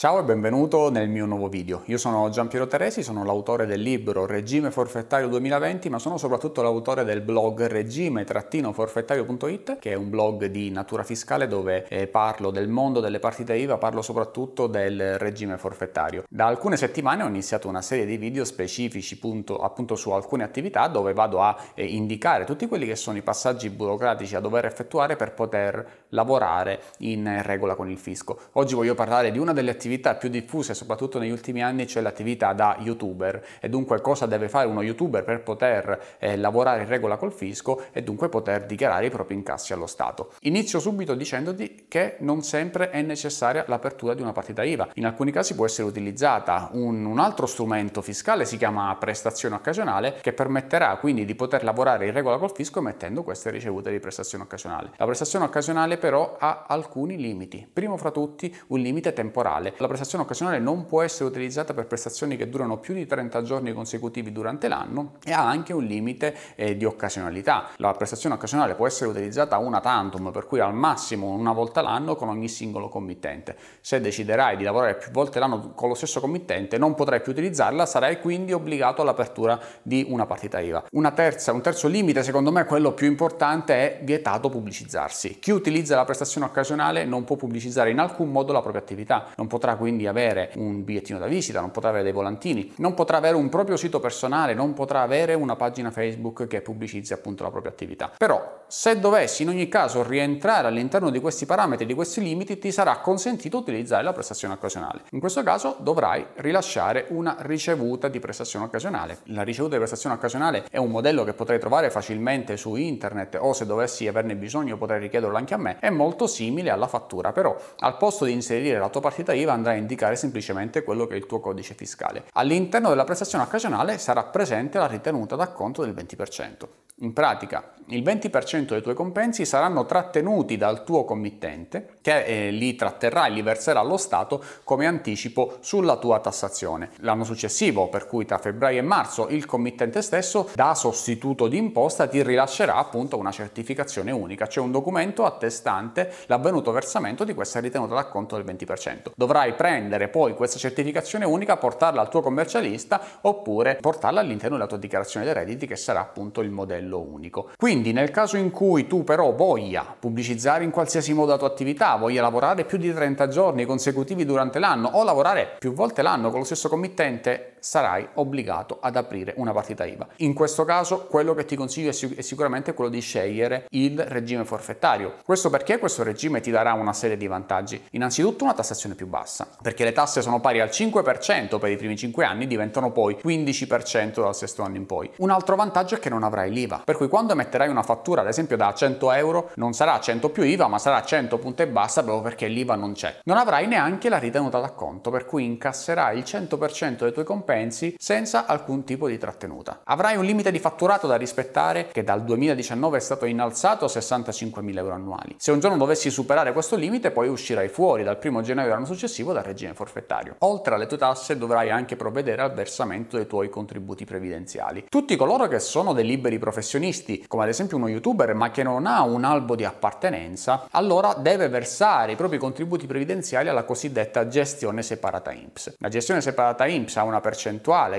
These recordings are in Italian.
Ciao e benvenuto nel mio nuovo video. Io sono Giampiero Teresi, sono l'autore del libro Regime Forfettario 2020, ma sono soprattutto l'autore del blog regime-forfettario.it, che è un blog di natura fiscale dove eh, parlo del mondo delle partite IVA, parlo soprattutto del regime forfettario. Da alcune settimane ho iniziato una serie di video specifici punto, appunto su alcune attività dove vado a eh, indicare tutti quelli che sono i passaggi burocratici a dover effettuare per poter lavorare in regola con il fisco. Oggi voglio parlare di una delle attività attività più diffuse, soprattutto negli ultimi anni, c'è l'attività da youtuber e dunque cosa deve fare uno youtuber per poter eh, lavorare in regola col fisco e dunque poter dichiarare i propri incassi allo Stato. Inizio subito dicendoti che non sempre è necessaria l'apertura di una partita IVA. In alcuni casi può essere utilizzata un, un altro strumento fiscale, si chiama prestazione occasionale, che permetterà quindi di poter lavorare in regola col fisco mettendo queste ricevute di prestazione occasionale. La prestazione occasionale però ha alcuni limiti. Primo fra tutti un limite temporale. La prestazione occasionale non può essere utilizzata per prestazioni che durano più di 30 giorni consecutivi durante l'anno e ha anche un limite eh, di occasionalità. La prestazione occasionale può essere utilizzata una tantum, per cui al massimo una volta l'anno con ogni singolo committente. Se deciderai di lavorare più volte l'anno con lo stesso committente non potrai più utilizzarla, sarai quindi obbligato all'apertura di una partita IVA. Una terza, un terzo limite, secondo me quello più importante, è vietato pubblicizzarsi. Chi utilizza la prestazione occasionale non può pubblicizzare in alcun modo la propria attività, non potrà potrà quindi avere un bigliettino da visita, non potrà avere dei volantini, non potrà avere un proprio sito personale, non potrà avere una pagina Facebook che pubblicizzi appunto la propria attività. Però se dovessi in ogni caso rientrare all'interno di questi parametri, di questi limiti, ti sarà consentito utilizzare la prestazione occasionale. In questo caso dovrai rilasciare una ricevuta di prestazione occasionale. La ricevuta di prestazione occasionale è un modello che potrai trovare facilmente su internet o se dovessi averne bisogno potrei richiederlo anche a me. È molto simile alla fattura, però al posto di inserire la tua partita IVA andrà a indicare semplicemente quello che è il tuo codice fiscale. All'interno della prestazione occasionale sarà presente la ritenuta d'acconto del 20%. In pratica, il 20% dei tuoi compensi saranno trattenuti dal tuo committente che eh, li tratterrà e li verserà allo Stato come anticipo sulla tua tassazione. L'anno successivo, per cui tra febbraio e marzo, il committente stesso da sostituto di imposta ti rilascerà appunto una certificazione unica, cioè un documento attestante l'avvenuto versamento di questa ritenuta d'acconto del 20%. Dovrai prendere poi questa certificazione unica, portarla al tuo commercialista oppure portarla all'interno della tua dichiarazione dei redditi che sarà appunto il modello unico. Quindi nel caso in cui tu però voglia pubblicizzare in qualsiasi modo la tua attività, voglia lavorare più di 30 giorni consecutivi durante l'anno o lavorare più volte l'anno con lo stesso committente, sarai obbligato ad aprire una partita IVA. In questo caso quello che ti consiglio è, sic- è sicuramente quello di scegliere il regime forfettario. Questo perché questo regime ti darà una serie di vantaggi. Innanzitutto una tassazione più bassa, perché le tasse sono pari al 5% per i primi 5 anni, diventano poi 15% dal sesto anno in poi. Un altro vantaggio è che non avrai l'IVA per cui quando metterai una fattura, ad esempio da 100 euro, non sarà 100 più IVA, ma sarà 100 punto e basta proprio perché l'IVA non c'è. Non avrai neanche la ritenuta d'acconto, per cui incasserai il 100% dei tuoi compensi senza alcun tipo di trattenuta. Avrai un limite di fatturato da rispettare che dal 2019 è stato innalzato a 65.000 euro annuali. Se un giorno dovessi superare questo limite, poi uscirai fuori dal 1 gennaio dell'anno successivo dal regime forfettario. Oltre alle tue tasse dovrai anche provvedere al versamento dei tuoi contributi previdenziali. Tutti coloro che sono dei liberi professionisti, come ad esempio uno youtuber, ma che non ha un albo di appartenenza, allora deve versare i propri contributi previdenziali alla cosiddetta gestione separata INPS. La gestione separata INPS ha una percentuale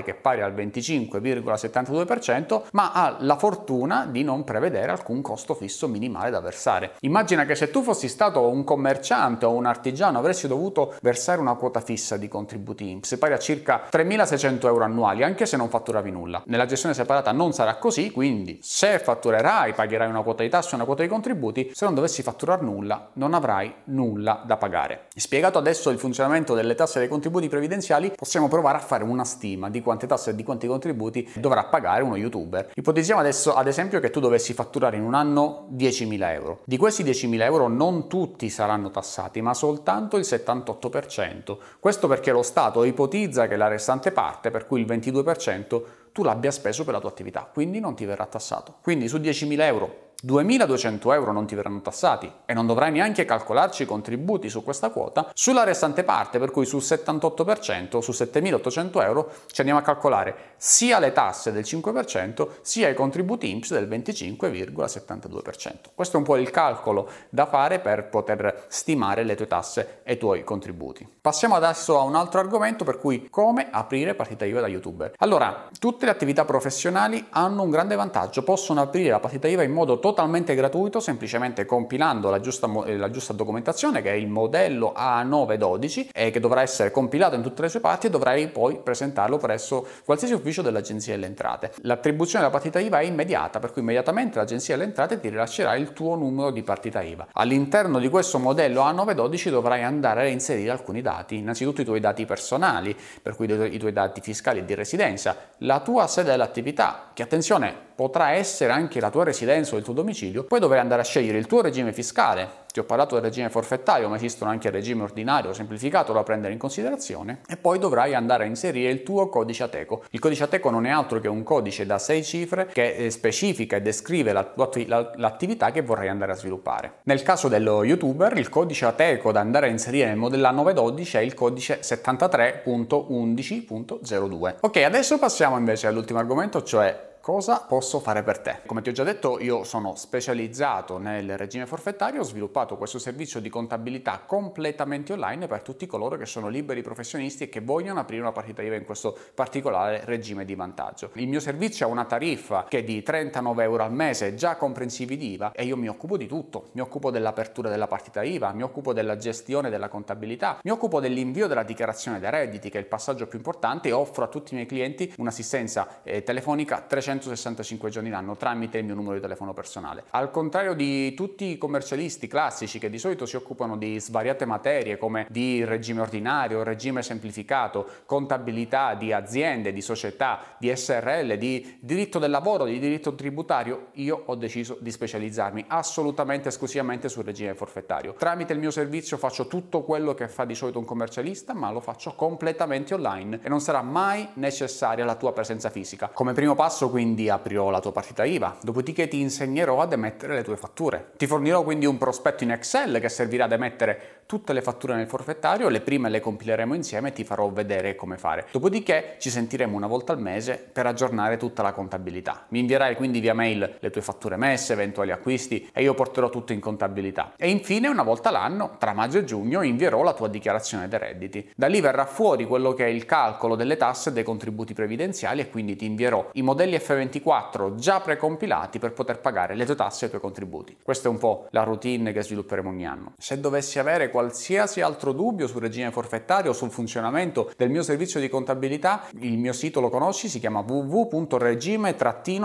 che è pari al 25,72%, ma ha la fortuna di non prevedere alcun costo fisso minimale da versare. Immagina che se tu fossi stato un commerciante o un artigiano avresti dovuto versare una quota fissa di contributi INPS pari a circa 3.600 euro annuali, anche se non fatturavi nulla. Nella gestione separata non sarà così, quindi se fatturerai pagherai una quota di tasse e una quota di contributi, se non dovessi fatturare nulla non avrai nulla da pagare. Spiegato adesso il funzionamento delle tasse dei contributi previdenziali, possiamo provare a fare una stima di quante tasse e di quanti contributi dovrà pagare uno youtuber. Ipotizziamo adesso ad esempio che tu dovessi fatturare in un anno 10.000 euro. Di questi 10.000 euro non tutti saranno tassati, ma soltanto il 78%. Questo perché lo Stato ipotizza che la restante parte, per cui il 22%, tu l'abbia speso per la tua attività, quindi non ti verrà tassato. Quindi su 10.000 euro 2.200 euro non ti verranno tassati e non dovrai neanche calcolarci i contributi su questa quota, sulla restante parte, per cui sul 78%, su 7.800 euro, ci andiamo a calcolare sia le tasse del 5% sia i contributi INPS del 25,72%. Questo è un po' il calcolo da fare per poter stimare le tue tasse e i tuoi contributi. Passiamo adesso a un altro argomento per cui come aprire partita IVA da youtuber. Allora, tutte le attività professionali hanno un grande vantaggio, possono aprire la partita IVA in modo totalmente gratuito semplicemente compilando la giusta, la giusta documentazione che è il modello A912 e che dovrà essere compilato in tutte le sue parti e dovrai poi presentarlo presso qualsiasi ufficio dell'Agenzia delle Entrate. L'attribuzione della partita IVA è immediata, per cui immediatamente l'Agenzia delle Entrate ti rilascerà il tuo numero di partita IVA. All'interno di questo modello A912 dovrai andare a inserire alcuni dati, innanzitutto i tuoi dati personali, per cui i tuoi dati fiscali e di residenza, la tua sede dell'attività, che attenzione potrà essere anche la tua residenza o il tuo domicilio, poi dovrai andare a scegliere il tuo regime fiscale, ti ho parlato del regime forfettario, ma esistono anche il regime ordinario semplificato da prendere in considerazione e poi dovrai andare a inserire il tuo codice ATECO. Il codice ATECO non è altro che un codice da 6 cifre che eh, specifica e descrive l'attività che vorrai andare a sviluppare. Nel caso dello youtuber, il codice ATECO da andare a inserire nel modello 912 è il codice 73.11.02. Ok, adesso passiamo invece all'ultimo argomento, cioè Cosa posso fare per te? Come ti ho già detto, io sono specializzato nel regime forfettario, ho sviluppato questo servizio di contabilità completamente online per tutti coloro che sono liberi professionisti e che vogliono aprire una partita IVA in questo particolare regime di vantaggio. Il mio servizio ha una tariffa che è di 39 euro al mese, già comprensivi di IVA, e io mi occupo di tutto. Mi occupo dell'apertura della partita IVA, mi occupo della gestione della contabilità, mi occupo dell'invio della dichiarazione dei redditi, che è il passaggio più importante, e offro a tutti i miei clienti un'assistenza eh, telefonica 300 365 giorni l'anno tramite il mio numero di telefono personale. Al contrario di tutti i commercialisti classici che di solito si occupano di svariate materie come di regime ordinario, regime semplificato, contabilità di aziende, di società, di SRL, di diritto del lavoro, di diritto tributario, io ho deciso di specializzarmi assolutamente esclusivamente sul regime forfettario. Tramite il mio servizio faccio tutto quello che fa di solito un commercialista, ma lo faccio completamente online e non sarà mai necessaria la tua presenza fisica. Come primo passo quindi quindi aprirò la tua partita IVA, dopodiché ti insegnerò ad emettere le tue fatture. Ti fornirò quindi un prospetto in Excel che servirà ad emettere tutte le fatture nel forfettario, le prime le compileremo insieme e ti farò vedere come fare. Dopodiché ci sentiremo una volta al mese per aggiornare tutta la contabilità. Mi invierai quindi via mail le tue fatture messe, eventuali acquisti e io porterò tutto in contabilità. E infine una volta l'anno, tra maggio e giugno, invierò la tua dichiarazione dei redditi. Da lì verrà fuori quello che è il calcolo delle tasse e dei contributi previdenziali e quindi ti invierò i modelli F 24 già precompilati per poter pagare le tue tasse e i tuoi contributi. Questa è un po' la routine che svilupperemo ogni anno. Se dovessi avere qualsiasi altro dubbio sul regime forfettario o sul funzionamento del mio servizio di contabilità, il mio sito lo conosci, si chiama www.regime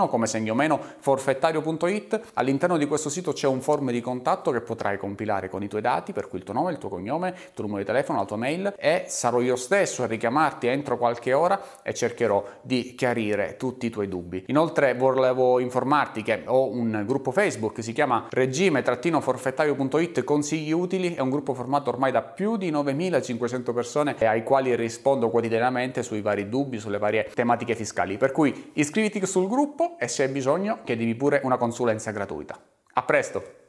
come segno meno forfettario.it. All'interno di questo sito c'è un form di contatto che potrai compilare con i tuoi dati, per cui il tuo nome, il tuo cognome, il tuo numero di telefono, la tua mail e sarò io stesso a richiamarti entro qualche ora e cercherò di chiarire tutti i tuoi dubbi. Inoltre volevo informarti che ho un gruppo Facebook che si chiama regime-forfettaio.it consigli utili, è un gruppo formato ormai da più di 9500 persone ai quali rispondo quotidianamente sui vari dubbi, sulle varie tematiche fiscali. Per cui iscriviti sul gruppo e se hai bisogno chiedimi pure una consulenza gratuita. A presto!